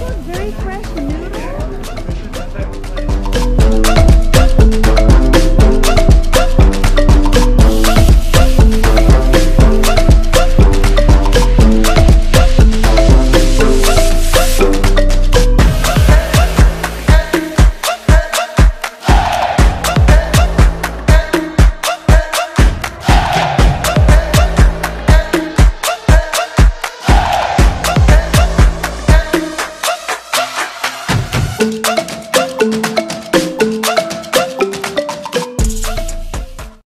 look very fresh Thank